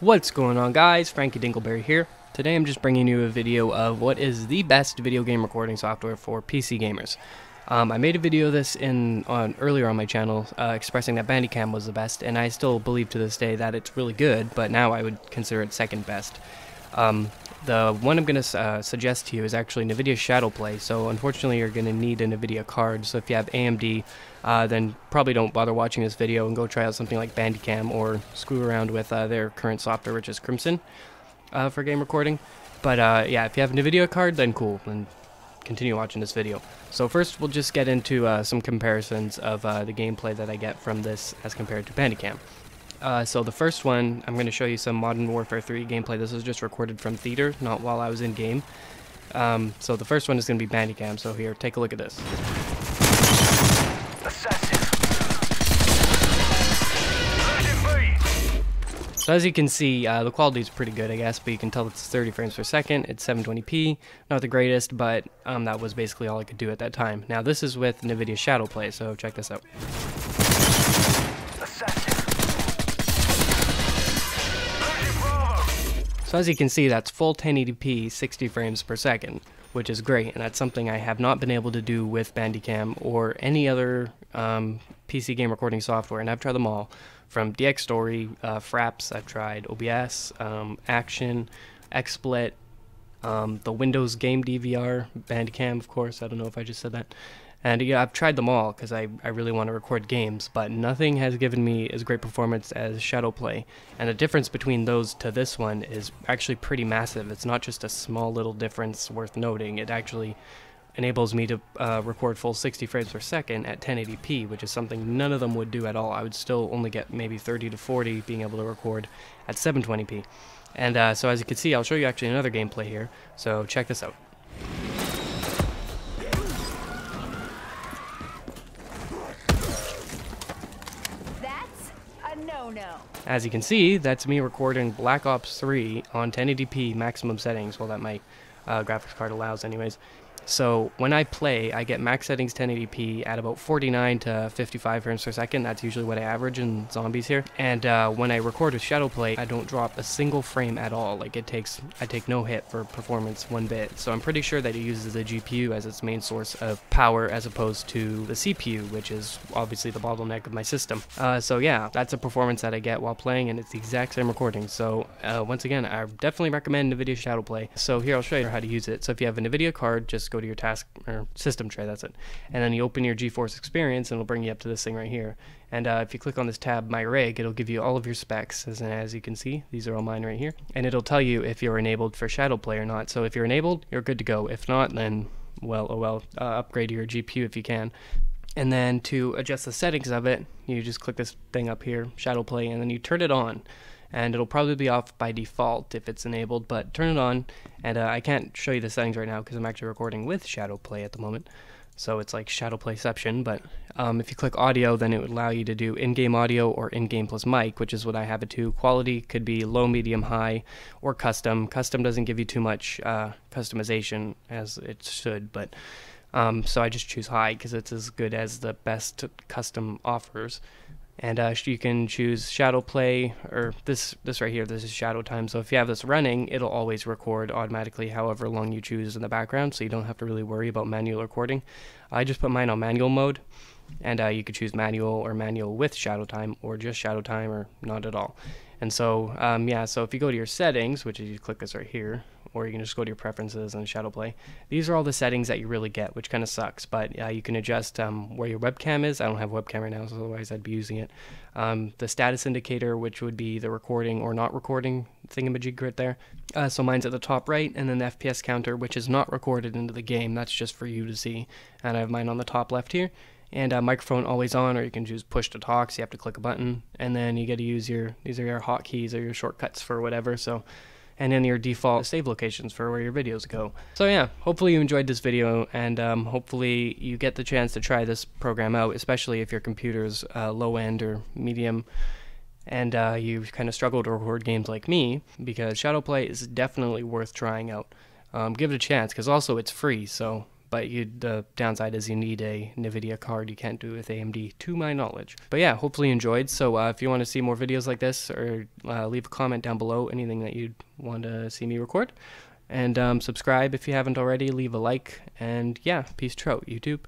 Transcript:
What's going on guys, Frankie Dingleberry here. Today I'm just bringing you a video of what is the best video game recording software for PC gamers. Um, I made a video of this in on earlier on my channel uh, expressing that Bandicam was the best and I still believe to this day that it's really good but now I would consider it second best. Um, the one I'm going to uh, suggest to you is actually NVIDIA Shadowplay, so unfortunately you're going to need a NVIDIA card, so if you have AMD, uh, then probably don't bother watching this video and go try out something like Bandicam or screw around with uh, their current software, which is Crimson, uh, for game recording. But uh, yeah, if you have a NVIDIA card, then cool, then continue watching this video. So first we'll just get into uh, some comparisons of the gameplay that I get from this as compared to Bandicam. Uh, so the first one, I'm going to show you some Modern Warfare 3 gameplay. This was just recorded from theater, not while I was in game. Um, so the first one is going to be Bandicam. So here, take a look at this. So as you can see, uh, the quality is pretty good, I guess, but you can tell it's 30 frames per second. It's 720p, not the greatest, but um, that was basically all I could do at that time. Now this is with NVIDIA Shadowplay, so check this out. So as you can see, that's full 1080p 60 frames per second, which is great, and that's something I have not been able to do with Bandicam or any other um, PC game recording software, and I've tried them all, from Dxtory, uh, Fraps, I've tried OBS, um, Action, XSplit, um, the Windows Game DVR, Bandicam, of course, I don't know if I just said that, and yeah, I've tried them all because I, I really want to record games, but nothing has given me as great performance as Shadowplay. And the difference between those to this one is actually pretty massive. It's not just a small little difference worth noting. It actually enables me to uh, record full 60 frames per second at 1080p, which is something none of them would do at all. I would still only get maybe 30 to 40 being able to record at 720p. And uh, so as you can see, I'll show you actually another gameplay here. So check this out. No. As you can see, that's me recording Black Ops 3 on 1080p maximum settings, well that my uh, graphics card allows anyways. So when I play, I get max settings 1080p at about 49 to 55 frames per second. That's usually what I average in zombies here. And uh, when I record with Shadowplay, I don't drop a single frame at all. Like it takes, I take no hit for performance one bit. So I'm pretty sure that it uses the GPU as its main source of power as opposed to the CPU, which is obviously the bottleneck of my system. Uh, so yeah, that's a performance that I get while playing, and it's the exact same recording. So uh, once again, I definitely recommend NVIDIA Shadowplay. So here I'll show you how to use it. So if you have a NVIDIA card, just go go to your task or system tray, that's it. And then you open your GeForce Experience and it'll bring you up to this thing right here. And uh, if you click on this tab, My Rig, it'll give you all of your specs. As, as you can see, these are all mine right here. And it'll tell you if you're enabled for Shadow Play or not. So if you're enabled, you're good to go. If not, then, well, oh well, uh, upgrade your GPU if you can. And then to adjust the settings of it, you just click this thing up here, Shadow Play, and then you turn it on and it'll probably be off by default if it's enabled but turn it on and uh, I can't show you the settings right now because I'm actually recording with Shadowplay at the moment. So it's like Shadowplayception but um, if you click audio then it would allow you to do in-game audio or in-game plus mic which is what I have it to. Quality could be low medium high or custom. Custom doesn't give you too much uh, customization as it should but um, so I just choose high because it's as good as the best custom offers and uh, you can choose shadow play or this this right here this is shadow time. So if you have this running it'll always record automatically however long you choose in the background so you don't have to really worry about manual recording. I just put mine on manual mode and uh, you could choose manual or manual with shadow time or just shadow time or not at all. And so um, yeah so if you go to your settings which is you click this right here or you can just go to your preferences and shadow play. These are all the settings that you really get, which kind of sucks, but uh, you can adjust um, where your webcam is. I don't have a webcam right now, so otherwise I'd be using it. Um, the status indicator, which would be the recording or not recording thingamajig right there. Uh, so mine's at the top right, and then the FPS counter, which is not recorded into the game. That's just for you to see. And I have mine on the top left here and uh, microphone always on or you can choose push to talk so you have to click a button and then you get to use your these are your hotkeys or your shortcuts for whatever so and then your default save locations for where your videos go. So yeah, hopefully you enjoyed this video and um, hopefully you get the chance to try this program out, especially if your computer's uh, low end or medium and uh, you kind of struggle to record games like me because Shadowplay is definitely worth trying out. Um, give it a chance because also it's free, so but you, the downside is you need a NVIDIA card. You can't do it with AMD, to my knowledge. But yeah, hopefully you enjoyed. So uh, if you want to see more videos like this, or uh, leave a comment down below, anything that you'd want to see me record. And um, subscribe if you haven't already, leave a like, and yeah, peace trout, YouTube.